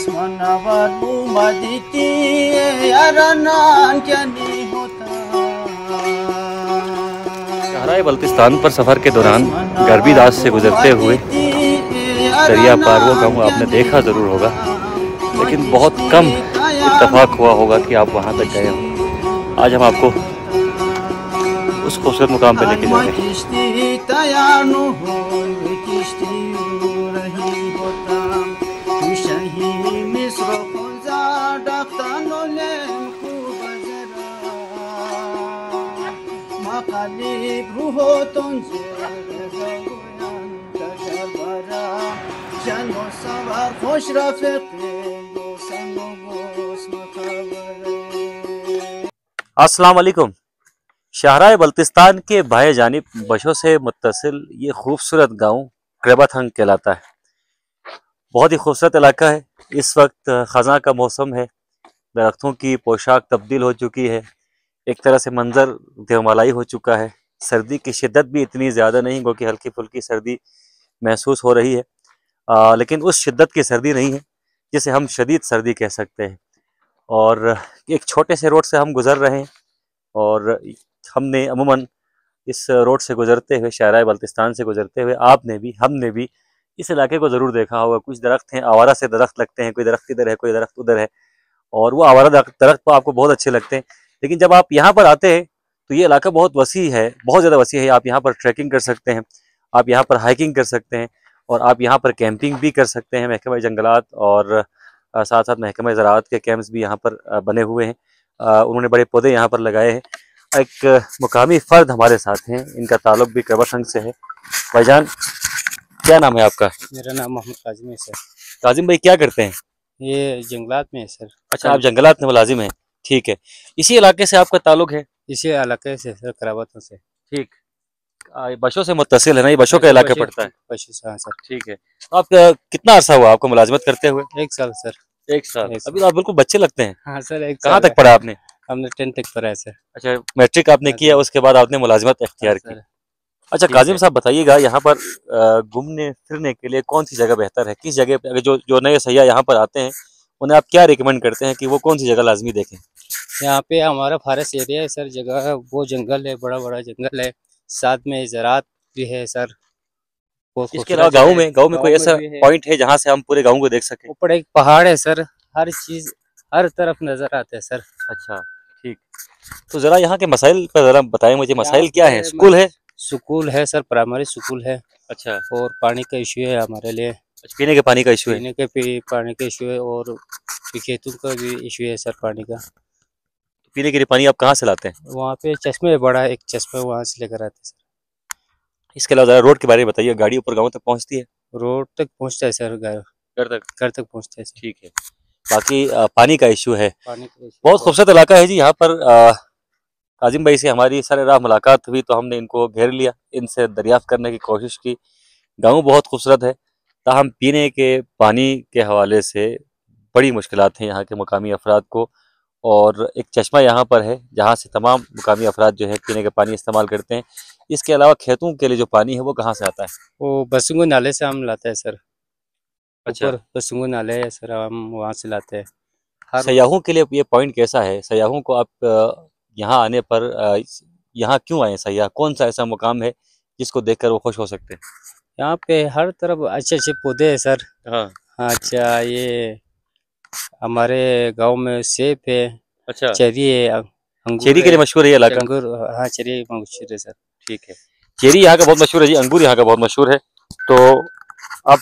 Asmanabad Bumadi शहराए Baltistan पर सफ़र के दौरान गर्बीदास से गुजरते हुए दरिया पार वो गाँव आपने देखा ज़रूर होगा लेकिन बहुत कम इतफाक हुआ होगा कि आप वहाँ तक गए हो। आज हम आपको उस खूबसूरत मुकाम पर लेके जाएँगे 가리 루호던 제르고얀 다자바라 잔모 사바 호시라 페크 अस्सलाम वालेकुम शाहरा बल्तिस्तान के बाएँ जानब बशों से मुतसिल ये खूबसूरत गाँव क्रेबाथंग कहलाता है। बहुत ही खूबसूरत इलाका है। इस वक्त ख़ज़ा का मौसम है। दरख्तों की पोशाक तब्दील हो चुकी है। एक तरह से मंज़र देवमलाई हो चुका है। सर्दी की शिद्दत भी इतनी ज़्यादा नहीं क्योंकि हल्की फुल्की सर्दी महसूस हो रही है। आ, लेकिन उस शिद्दत की सर्दी नहीं है जिसे हम शदीद सर्दी कह सकते हैं। और एक छोटे से रोड से हम गुज़र रहे हैं और हमने अमूमन इस रोड से गुज़रते हुए शाहरा बल्तिस्तान से गुज़रते हुए आपने भी हमने भी इस इलाके को ज़रूर देखा होगा। कुछ दरख्त हैं आवारा से दरख्त लगते हैं कोई दरख्त इधर है कोई दरख्त उधर है और वो आवारा दरख्त तो आपको बहुत अच्छे लगते हैं। लेकिन जब आप यहाँ पर आते हैं तो ये इलाका बहुत वसी है बहुत ज़्यादा वसी है। आप यहाँ पर ट्रैकिंग कर सकते हैं आप यहाँ पर हाइकिंग कर सकते हैं और आप यहाँ पर कैंपिंग भी कर सकते हैं महकमा जंगलात और साथ साथ महकमा ज़रात के कैंप्स भी यहाँ पर बने हुए हैं। उन्होंने बड़े पौधे यहाँ पर लगाए हैं। एक मुकामी फ़र्द हमारे साथ हैं इनका ताल्लुक भी कबर संघ से है। भाईजान क्या नाम है आपका? मेरा नाम मोहम्मद काजिम है सर। काजिम भाई क्या करते हैं? ये जंगलात में है सर। अच्छा आप जंगलात में मुलाजिम हैं। ठीक है। इसी इलाके से आपका ताल्लुक है? इसी इलाके से सर करावतों से। ठीक। बशों से मुतसिल है ना? ये बशों का इलाका पड़ता है। बशों से हाँ सर। ठीक है। तो आप कितना अरसा हुआ आपको मुलाजमत करते हुए? एक साल सर। एक साल। अभी आप बिल्कुल बच्चे लगते हैं। हाँ सर एक कहाँ तक पढ़ा आपने? हमने टेंथ तक पढ़ा है सर। अच्छा मैट्रिक आपने किया उसके बाद आपने मुलाजमत इख्तियार की। अच्छा काजिम साहब बताइएगा यहाँ पर घूमने फिरने के लिए कौन सी जगह बेहतर है? किस जगह अगर जो जो नए सयाह यहाँ पर आते हैं उन्हें आप क्या रिकमेंड करते हैं कि वो कौन सी जगह लाजमी देखें? यहाँ पे हमारा फॉरेस्ट एरिया है सर जगह वो जंगल है बड़ा बड़ा जंगल है। साथ में ज़रात भी है सर। इसके अलावा गाँव में गाँव में कोई ऐसा पॉइंट है। जहाँ से हम पूरे गाँव को देख सके? ऊपर एक पहाड़ है सर हर चीज़ हर तरफ़ नज़र आते है सर। अच्छा ठीक। तो जरा यहाँ के मसाइल पर जरा बताएँ मुझे मसाइल क्या है? स्कूल है? स्कूल है सर प्राइमरी स्कूल है। अच्छा। और पानी का इशू है हमारे लिए। पीने के पानी का इशू है? पीने के पानी का इशू है और खेतों का भी इशू है सर पानी का। पीने के लिए पानी आप कहाँ से लाते हैं? वहाँ पे चश्मे बड़ा एक चश्मा वहाँ से लेकर आते हैं सर। इसके अलावा रोड के बारे में बताइए गाड़ी ऊपर गाँव तक पहुँचती है? रोड तक पहुँचता है सर घर। घर तक? घर तक पहुँचता है ठीक है। बाकी पानी का इशू है। पानी का इशू। बहुत खूबसूरत इलाका है जी यहाँ पर काजिम भाई से हमारी सर राह मुलाकात हुई तो हमने इनको घेर लिया इनसे दरियाफ्त करने की कोशिश की। गाँव बहुत खूबसूरत है। ताहम पीने के पानी के हवाले से बड़ी मुश्किल हैं यहाँ के मकामी अफराद को। और एक चश्मा यहाँ पर है जहाँ से तमाम मुकामी अफराद जो है पीने का पानी इस्तेमाल करते हैं। इसके अलावा खेतों के लिए जो पानी है वो कहाँ से आता है? वो बसुंगो नाले से हम लाते हैं सर। अच्छा। बसुंगो नाले है सर हम वहाँ से लाते हैं। सयाहों के लिए ये पॉइंट कैसा है? सयाहों को आप यहाँ आने पर यहाँ क्यों आए सयाह? कौन सा ऐसा मुकाम है जिसको देखकर वो खुश हो सकते हैं? यहाँ पे हर तरफ़ अच्छे अच्छे पौधे हैं सर। हाँ अच्छा ये हमारे गाँव में सेब है अच्छा। चेरी है चेरी के लिए मशहूर है इलाका? अंगूर हाँ चेरी मशहूर है सर ठीक है। चेरी यहाँ का बहुत मशहूर है जी अंगूर यहाँ का बहुत मशहूर है। तो अब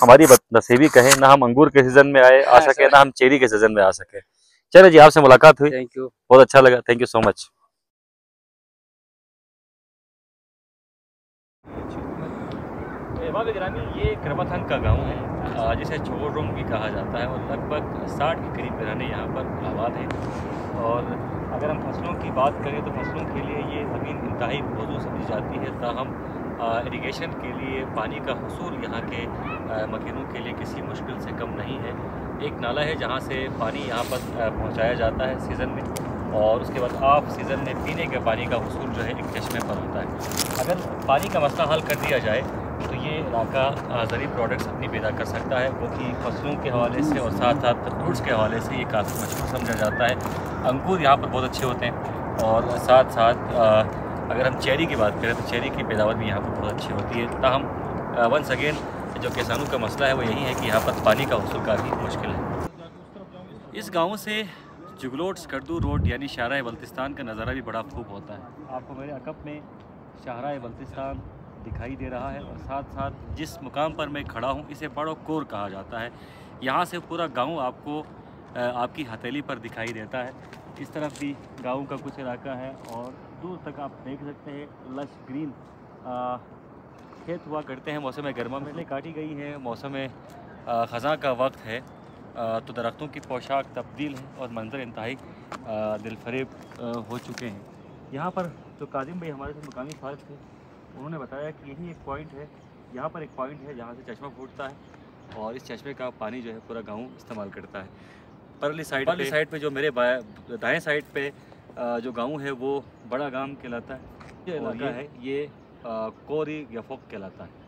हमारी नसीबी कहे ना हम अंगूर के सीज़न में आए आ सके ना हम चेरी के सीज़न में आ सके। चले जी आपसे मुलाकात हुई। थैंक यू बहुत अच्छा लगा थैंक यू सो मच अहबाब ग्रामी ये क्रमाथंग का गाँव है जिसे चोरुंग भी कहा जाता है और लगभग साठ के करीब घराने यहाँ पर आबाद हैं। और अगर हम फ़सलों की बात करें तो फ़सलों के लिए ये ज़मीन इंतहाई मौजूद समझी जाती है, ताहम इरीगेशन के लिए पानी का हसूल यहाँ के मकीनों के लिए किसी मुश्किल से कम नहीं है। एक नाला है जहाँ से पानी यहाँ पर पहुँचाया जाता है सीज़न में, और उसके बाद ऑफ़ सीज़न में पीने के पानी का हसूल जो है एक चश्मे पर होता है। अगर पानी का मसला हल कर दिया जाए तो ये इलाका ज़रूरी प्रोडक्ट्स अपनी पैदा कर सकता है क्योंकि फ़सलों के हवाले से और साथ साथ फ्रूट्स के हवाले से ये काफ़ी मशहूर समझा जाता है। अंगूर यहाँ पर बहुत अच्छे होते हैं और साथ साथ अगर हम चेरी की बात करें तो चेरी की पैदावार भी यहाँ पर बहुत अच्छी होती है। ताहम वंस अगेन जो किसानों का मसला है वो यही है कि यहाँ पर पानी का हसूल काफ़ी मुश्किल है। इस गाँव से जुगलोट स्कर्दू रोड यानी शाहरा बल्तिस्तान का नज़ारा भी बड़ा खूब होता है। आपको मेरे अकब में शाहरा बल्तिस्तान दिखाई दे रहा है और साथ साथ जिस मुकाम पर मैं खड़ा हूँ, इसे बड़ो कोर कहा जाता है। यहाँ से पूरा गाँव आपको आपकी हथेली पर दिखाई देता है। इस तरफ़ भी गाँव का कुछ इलाका है और दूर तक आप देख सकते हैं, लश ग्रीन खेत हुआ करते हैं। मौसम गर्मा में काटी गई है। मौसम ख़ज़ा का वक्त है। तो दरख्तों की पोशाक तब्दील है और मंजर इंतहाई दिलफरेब हो चुके हैं। यहाँ पर जो कादिम भाई हमारे से मकामी फारग थे। उन्होंने बताया कि यही एक पॉइंट है। यहाँ पर एक पॉइंट है जहाँ से चश्मा फूटता है और इस चश्मे का पानी जो है पूरा गाँव इस्तेमाल करता है। परली साइड परली साइड पे जो मेरे दाएँ दाएँ साइड पे जो गाँव है वो बड़ा गाँव कहलाता है ये इलाका है। ये कोरी गफोक कहलाता है।